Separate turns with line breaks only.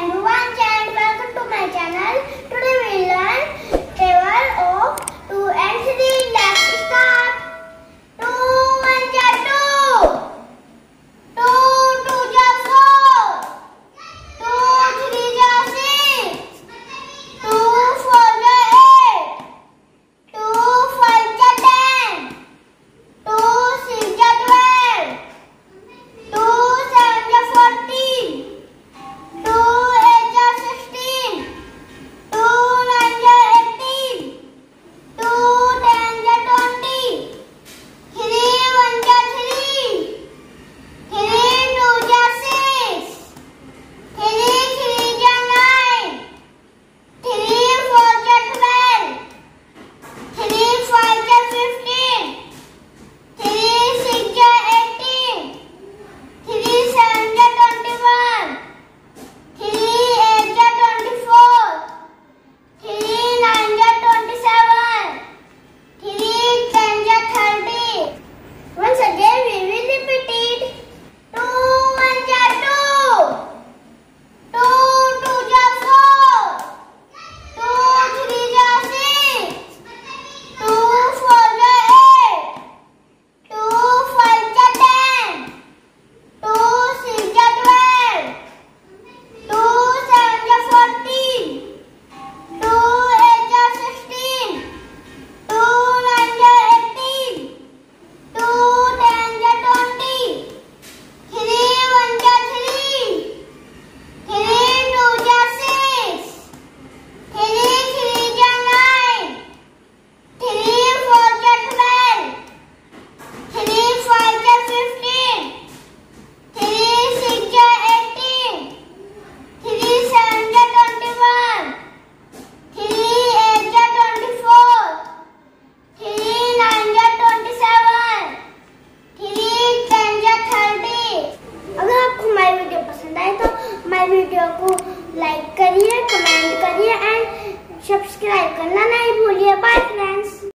anh đúng không subscribe करना नहीं भूलिए। बाय।